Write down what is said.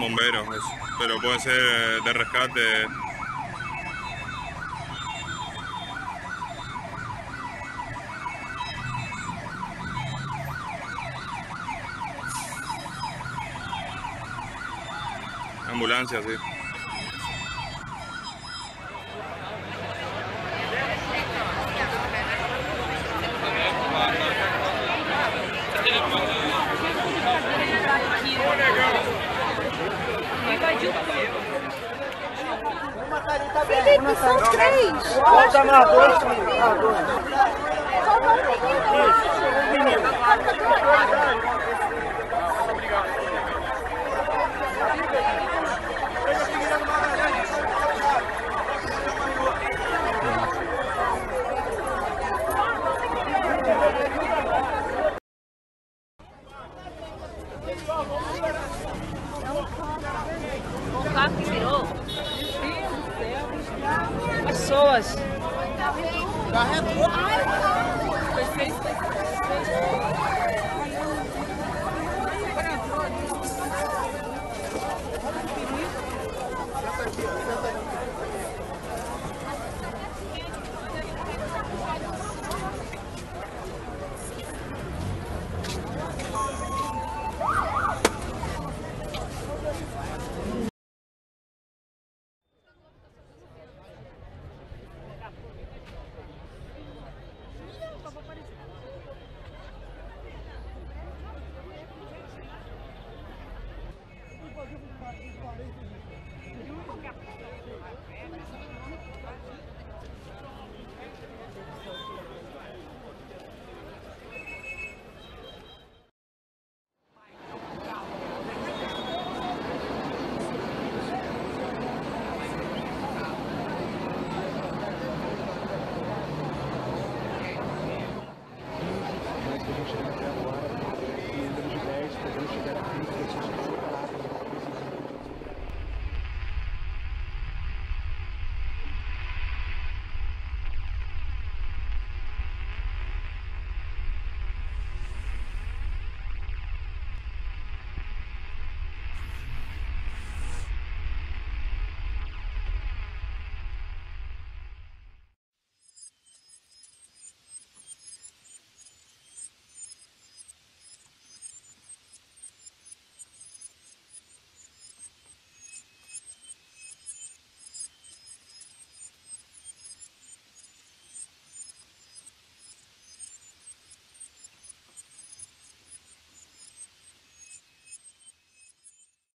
Bomberos, eso. pero puede ser de rescate. Ambulancia, sí. Felipe, são três. Volta mais dois. Só uma menina. O carro que virou pessoas.